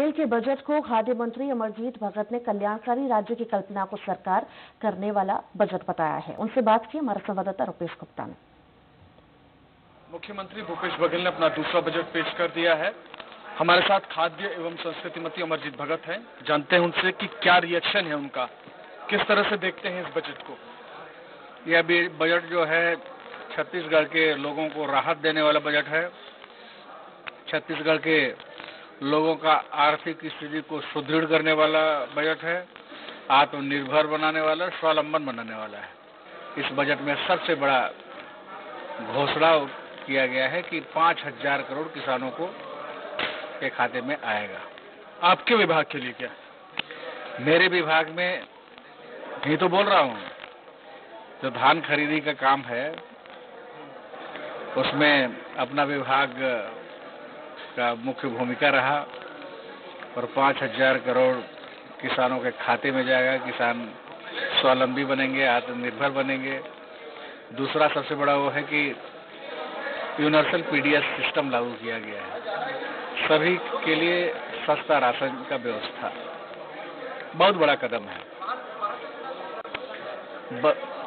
खेल के बजट को खाद्य मंत्री अमरजीत भगत ने कल्याणकारी राज्य की कल्पना को सरकार करने वाला बजट बताया है। उनसे बात की हमारा संवाददाता रुपेश गुप्ता ने। मुख्यमंत्री भूपेश बघेल ने अपना दूसरा बजट पेश कर दिया है। हमारे साथ खाद्य एवं संस्कृति मंत्री अमरजीत भगत हैं। जानते हैं उनसे कि क्या रिएक्शन है उनका। किस तरह से देखते हैं इस बजट को? यह भी बजट जो है, छत्तीसगढ़ के लोगों को राहत देने वाला बजट है। छत्तीसगढ़ के लोगों का आर्थिक स्थिति को सुदृढ़ करने वाला बजट है, आत्मनिर्भर बनाने वाला, स्वावलंबन बनाने वाला है। इस बजट में सबसे बड़ा घोषणा किया गया है कि पाँच हज़ार करोड़ किसानों को के खाते में आएगा। आपके विभाग के लिए क्या? मेरे विभाग में ये तो बोल रहा हूँ, जो धान खरीदी का काम है, उसमें अपना विभाग का मुख्य भूमिका रहा और पाँच हज़ार करोड़ किसानों के खाते में जाएगा। किसान स्वावलंबी बनेंगे, आत्मनिर्भर बनेंगे। दूसरा सबसे बड़ा वो है कि यूनिवर्सल पीडीएस सिस्टम लागू किया गया है। सभी के लिए सस्ता राशन का व्यवस्था। बहुत बड़ा कदम है।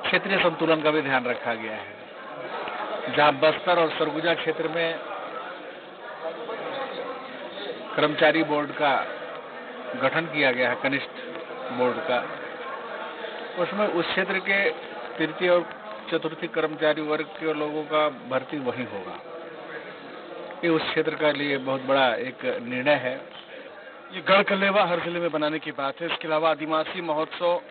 क्षेत्रीय संतुलन का भी ध्यान रखा गया है। जहाँ बस्तर और सरगुजा क्षेत्र में कर्मचारी बोर्ड का गठन किया गया है, कनिष्ठ बोर्ड का। उसमें उस क्षेत्र के तृतीय और चतुर्थी कर्मचारी वर्ग के लोगों का भर्ती वही होगा। ये उस क्षेत्र का लिए बहुत बड़ा एक निर्णय है। ये गढ़ कलेवा हर ज़िले में बनाने की बात है। इसके अलावा आदिवासी महोत्सव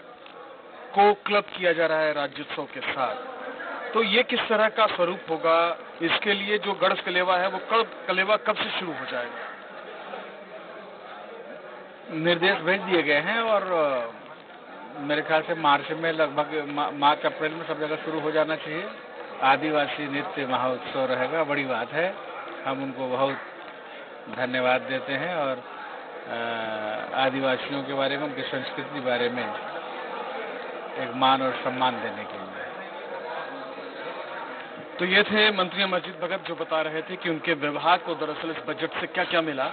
को क्लब किया जा रहा है राज्योत्सव के साथ। तो ये किस तरह का स्वरूप होगा, इसके लिए जो गढ़ कलेवा है, वो कल कलेवा कब से शुरू हो जाएगा? निर्देश भेज दिए गए हैं और मेरे ख्याल से मार्च में लगभग मार्च, अप्रैल में सब जगह शुरू हो जाना चाहिए। आदिवासी नृत्य महोत्सव रहेगा, बड़ी बात है। हम उनको बहुत धन्यवाद देते हैं और आदिवासियों के बारे में, उनकी संस्कृति के बारे में एक मान और सम्मान देने के लिए। तो ये थे मंत्री अमरजीत भगत जो बता रहे थे कि उनके विभाग को दरअसल इस बजट से क्या क्या मिला।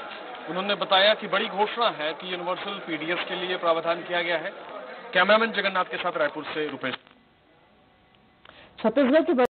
उन्होंने बताया कि बड़ी घोषणा है कि यूनिवर्सल पीडीएस के लिए प्रावधान किया गया है। कैमरामैन जगन्नाथ के साथ रायपुर से रूपेश। छत्तीसगढ़ की